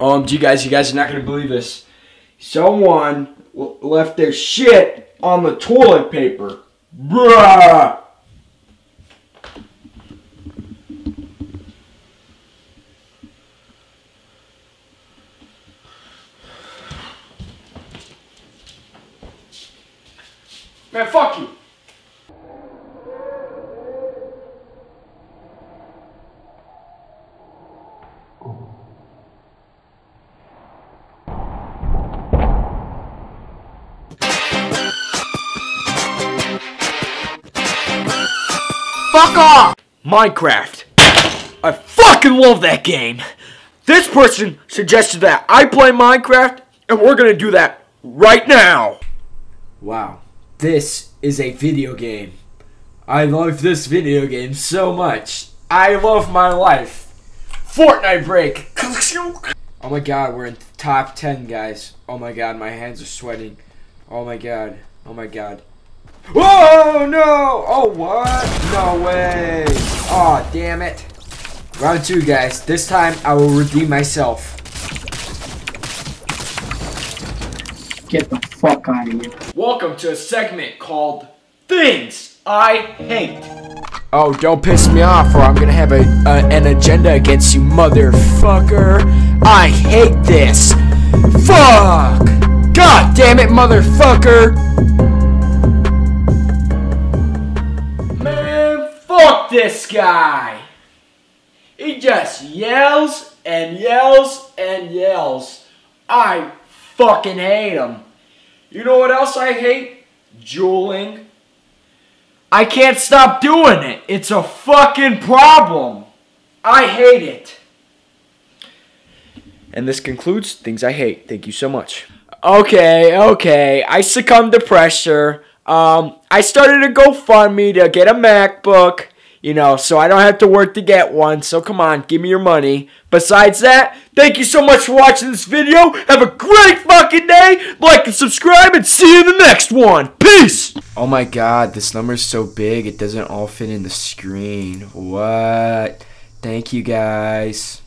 Um, you guys, you guys are not gonna believe this. Someone left their shit on the toilet paper. Bruh! Man, fuck you! Fuck off! Minecraft. I fucking love that game. This person suggested that I play Minecraft, and we're gonna do that right now. Wow, this is a video game. I love this video game so much. I love my life. Fortnite break. Oh my god, we're in top 10, guys. Oh my god, my hands are sweating. Oh my god. Oh my god. Oh no! Oh what? No way! Oh damn it! Round two, guys. This time I will redeem myself. Get the fuck out of here. Welcome to a segment called Things I Hate. Oh, don't piss me off, or I'm gonna have a, a an agenda against you, motherfucker. I hate this. Fuck! God damn it, motherfucker! Fuck this guy. He just yells and yells and yells. I fucking hate him. You know what else I hate? Juuling. I can't stop doing it. It's a fucking problem. I hate it. And this concludes Things I Hate. Thank you so much. Okay, okay. I succumbed to pressure. Um, I started a GoFundMe to get a MacBook, you know, so I don't have to work to get one. So come on, give me your money. Besides that, thank you so much for watching this video. Have a great fucking day. Like and subscribe and see you in the next one. Peace. Oh my god, this number is so big it doesn't all fit in the screen. What? Thank you guys.